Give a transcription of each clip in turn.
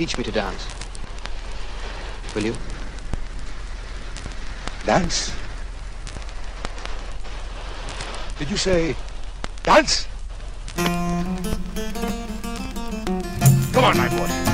teach me to dance. Will you? Dance? Did you say dance? Come on, my boy.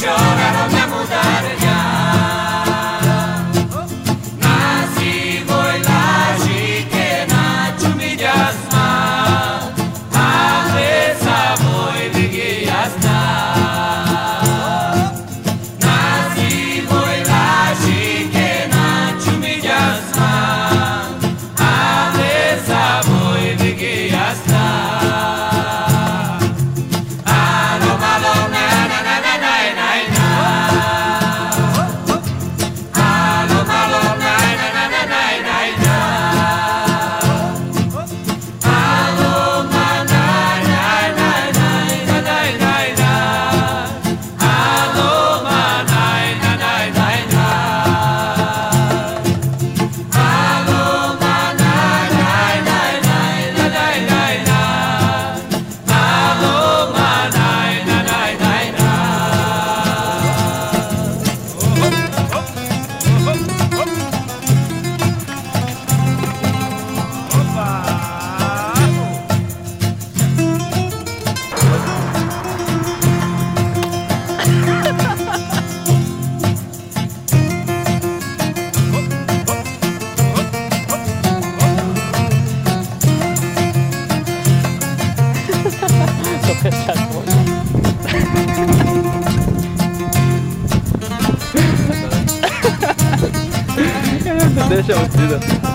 lloraron a mudar ya. Nasi voy que na chumillas ma, a veces voy de guias 哈哈哈哈哈哈